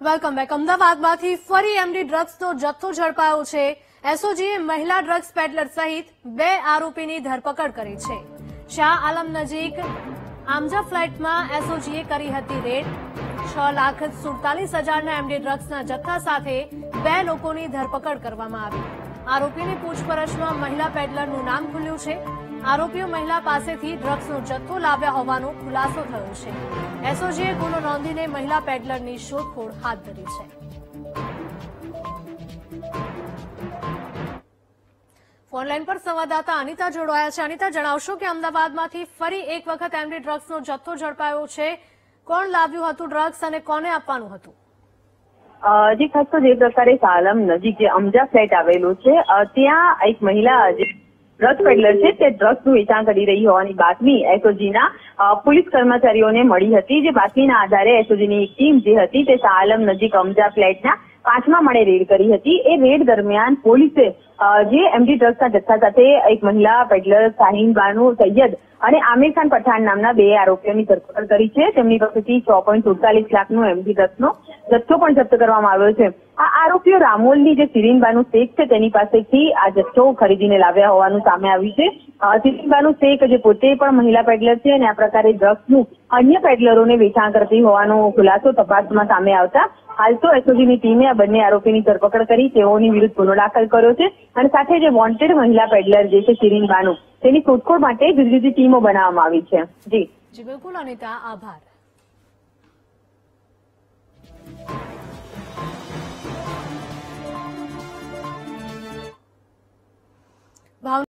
Welcome back અમદાવાદમાંથી ફરી MD ડ્રગ્સનો જથ્થો ઝડપાયો છે. એસઓજીએ મહિલા ડ્રગ્સ પેડલર સહિત બે આરોપીની ધરપકડ કરી છે. શાહ આલમ નજીક આમજા ફ્લેટમાં એસઓજીએ કરી હતી રેડ. છ લાખ સુડતાલીસ હજારના એમડી ડ્રગ્સના જથ્થા સાથે બે લોકોની ધરપકડ કરવામાં આવી. આરોપીની પૂછપરછમાં મહિલા પેડલરનું નામ ખુલ્યું છે. આરોપીઓ મહિલા પાસેથી ડ્રગ્સનો જથ્થો લાવ્યા હોવાનો ખુલાસો થયો છે. એસઓજીએ ગુનો નોંધીને મહિલા પેડલરની શોધખોળ હાથ ધરી છે. ફોનલાઈન પર સંવાદદાતા અનિતા જોડાયા છે. અનિતા, જણાવશો કે અમદાવાદમાંથી ફરી એક વખત એમડી ડ્રગ્સનો જથ્થો ઝડપાયો છે. કોણ લાવ્યું હતું ડ્રગ્સ અને કોને આપવાનું હતું? જે, ખાસ તો જે પ્રકારે સાલમ નજીક જે અમજા ફ્લેટ આવેલું છે ત્યાં એક મહિલા જે ડ્રગ પેડલર છે તે ડ્રગ્સનું વેચાણ કરી રહી હોવાની બાતમી એસઓજીના પોલીસ કર્મચારીઓને મળી હતી. જે બાતમીના આધારે એસઓજીની એક ટીમ જે હતી તે સાલમ નજીક અમજા ફ્લેટના પાંચમા માળે રેડ કરી હતી. એ રેડ દરમિયાન પોલીસે જે એમડી ડ્રગ્સના જથ્થા સાથે એક મહિલા પેડલર શાહીન બાનુ સૈયદ અને આમિર ખાન પઠાણ નામના બે આરોપીઓની ધરપકડ કરી છે. તેમની પાસેથી છ પોઈન્ટ સુડતાલીસ લાખનો એમડી ડ્રગ્સનો જથ્થો પણ જપ્ત કરવામાં આવ્યો છે. આ આરોપીઓ રામોલની જે સિરીનબાનુ શેખ છે, તેની પાસેથી આ જથ્થો ખરીદીને લાવ્યા હોવાનું સામે આવ્યું છે. સિરીનબાનુ શેખ જે પોતે પણ મહિલા પેડલર છે અને આ પ્રકારે ડ્રગ્સનું અન્ય પેડલરોને વેચાણ કરતી હોવાનો ખુલાસો તપાસમાં સામે આવતા હાલ તો એસઓજીની ટીમે આ બંને આરોપીની ધરપકડ કરી, તેઓની વિરુદ્ધ ગુનો દાખલ કર્યો છે અને સાથે જે વોન્ટેડ મહિલા પેડલર જે છે, શિરીન બાનુ, તેની શોધખોળ માટે જુદી જુદી ટીમો બનાવવામાં આવી છે. જી. બિલકુલ, અનિતા, આભાર.